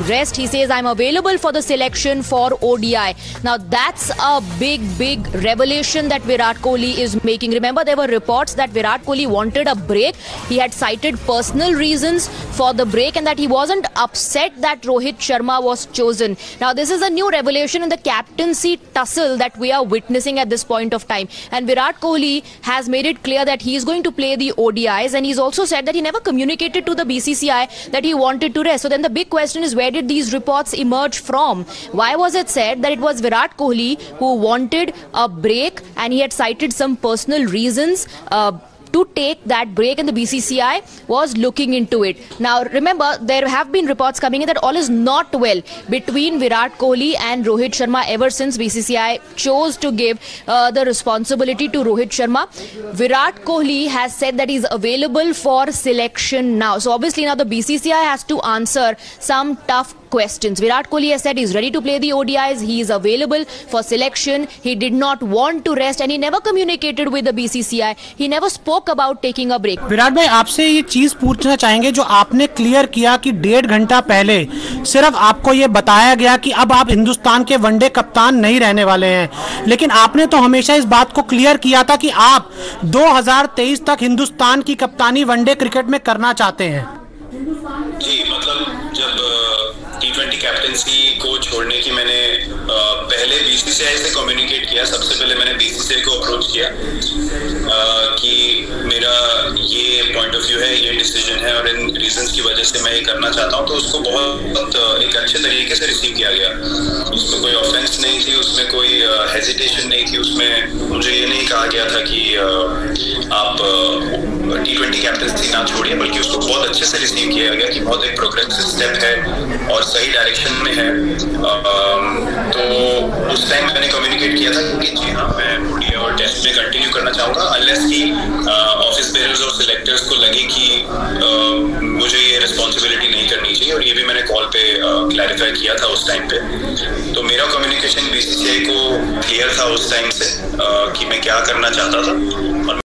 rest. He says, I'm available for the selection for ODI. Now, that's a big, big revelation that Virat Kohli is making. Remember, there were reports that Virat Kohli wanted a break. He had cited personal reasons for the break and that he wasn't upset that Rohit Sharma was chosen. Now, this is a new revelation in the captaincy tussle that we are witnessing at this point of time. And Virat Kohli has made it clear that he is going to play the ODIs and he's also said that he never communicated to the BCCI that he wanted to rest. So then the big question is where where did these reports emerge from? Why was it said that it was Virat Kohli who wanted a break and he had cited some personal reasons? Uh, to take that break, and the BCCI was looking into it. Now, remember, there have been reports coming in that all is not well between Virat Kohli and Rohit Sharma ever since BCCI chose to give uh, the responsibility to Rohit Sharma. Virat Kohli has said that he's available for selection now. So, obviously, now the BCCI has to answer some tough questions. Virat Kohli has said he's ready to play the ODIs, he is available for selection, he did not want to rest, and he never communicated with the BCCI. He never spoke talk about taking a break Virat भाई आपसे ये चीज पूछना चाहेंगे जो आपने clear किया कि डेढ़ घंटा पहले सिर्फ आपको ये बताया गया कि अब आप हिंदुस्तान के वनडे कप्तान नहीं रहने वाले हैं लेकिन आपने तो हमेशा इस बात को क्लियर किया था कि आप 2023 तक हिंदुस्तान की कप्तानी वनडे क्रिकेट में करना चाहते हैं टी ट्वेंटी कैप्टनसी को छोड़ने की मैंने पहले बीसीसीआई से कम्युनिकेट किया सबसे पहले मैंने बीसीसीआई को अप्रोच किया कि मेरा ये पॉइंट ऑफ व्यू है ये डिसीजन है और इन रीजंस की वजह से मैं ये करना चाहता हूँ तो उसको बहुत एक अच्छे तरीके से रिसीव किया गया उसमें कोई ऑफेंस नहीं थी उसमें कोई हेजिटेशन नहीं थी उसमें मुझे ये नहीं कहा गया था कि आप टी ट्वेंटी कैप्टनसी ना छोड़िए बल्कि उसको बहुत अच्छे से रिसीव किया गया कि बहुत एक प्रोग्रेस स्टेप है और सही डायरेक्शन में है तो उस टाइम मैंने कम्युनिकेट किया था कि जी हाँ मैं ओडीआई और टेस्ट में कंटिन्यू करना चाहूँगा अनलेस की ऑफिस बेरर्स और सिलेक्टर्स को लगे कि क्लैरिफाई किया था उस टाइम पे तो मेरा कम्युनिकेशन बीसीसीआई को क्लियर था उस टाइम से कि मैं क्या करना चाहता था और